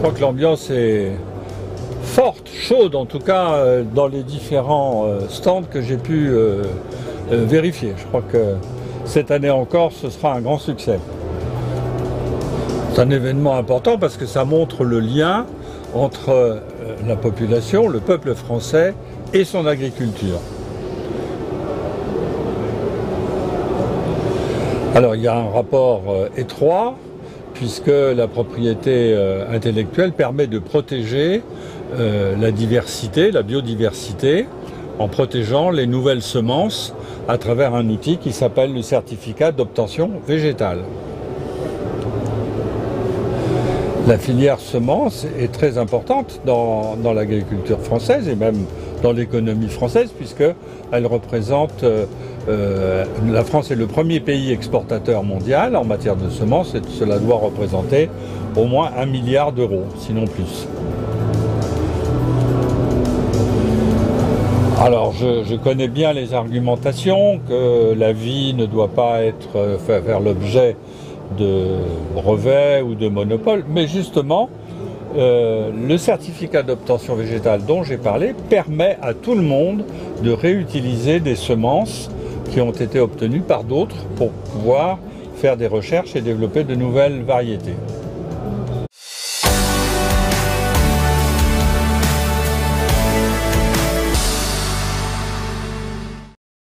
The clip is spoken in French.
crois que l'ambiance est forte, chaude en tout cas, euh, dans les différents euh, stands que j'ai pu euh, vérifier. Je crois que cette année encore, ce sera un grand succès. C'est un événement important parce que ça montre le lien entre la population, le peuple français et son agriculture. Alors il y a un rapport étroit puisque la propriété intellectuelle permet de protéger euh, la diversité, la biodiversité, en protégeant les nouvelles semences à travers un outil qui s'appelle le certificat d'obtention végétale. La filière semences est très importante dans, l'agriculture française et même dans l'économie française puisqu'elle représente euh, la France est le premier pays exportateur mondial en matière de semences et cela doit représenter au moins un milliard d'euros, sinon plus. Alors, je, connais bien les argumentations que la vie ne doit pas être euh, faire l'objet de brevets ou de monopoles, mais justement, euh, le certificat d'obtention végétale dont j'ai parlé permet à tout le monde de réutiliser des semences qui ont été obtenues par d'autres pour pouvoir faire des recherches et développer de nouvelles variétés.